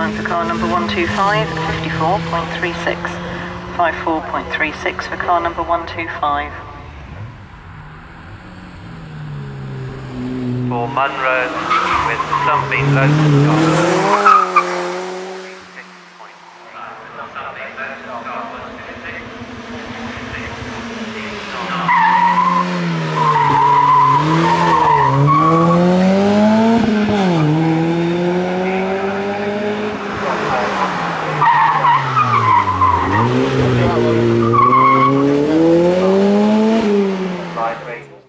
time for car number 125, 54.36. 54.36 for car number 125. For Munro with Sunbeam Lotus Bye, mate.